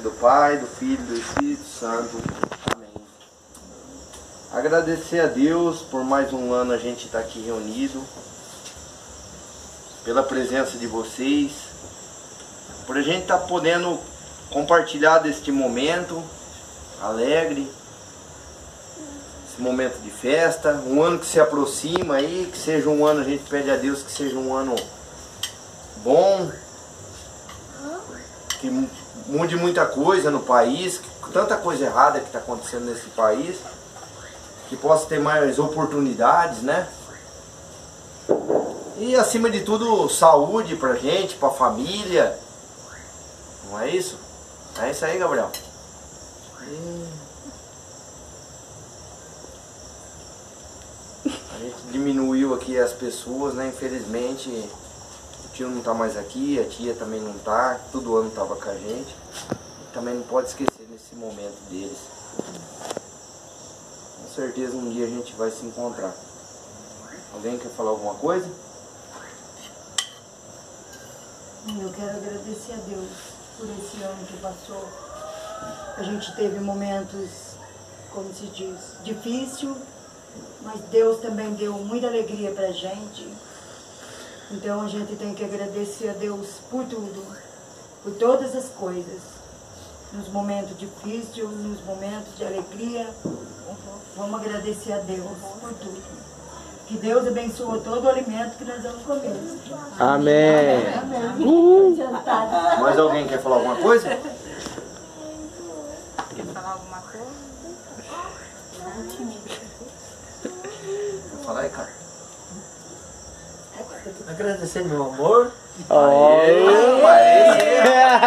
nome do Pai, do Filho e do Espírito Santo. Amém. Agradecer a Deus por mais um ano a gente estar aqui reunido, pela presença de vocês, por a gente estar podendo compartilhar deste momento alegre, esse momento de festa, um ano que se aproxima aí, que seja um ano, a gente pede a Deus que seja um ano bom, que mude muita coisa no país, tanta coisa errada que está acontecendo nesse país, que possa ter mais oportunidades, né? E acima de tudo, saúde pra gente, pra família. Não é isso? É isso aí, Gabriel. A gente diminuiu aqui as pessoas, né? Infelizmente, o tio não tá mais aqui, a tia também não tá, todo ano tava com a gente. Também não pode esquecer nesse momento deles. Com certeza um dia a gente vai se encontrar. Alguém quer falar alguma coisa? Eu quero agradecer a Deus por esse ano que passou. A gente teve momentos, como se diz, difícil, mas Deus também deu muita alegria pra gente. Então a gente tem que agradecer a Deus por tudo, por todas as coisas. Nos momentos difíceis, nos momentos de alegria. Vamos agradecer a Deus por tudo. Que Deus abençoe todo o alimento que nós vamos comer. Amém. Amém. Jantar. Mais alguém quer falar alguma coisa? Quer falar alguma coisa? Quer falar aí, cara? Agradecer meu amor. Aê, aê, aê.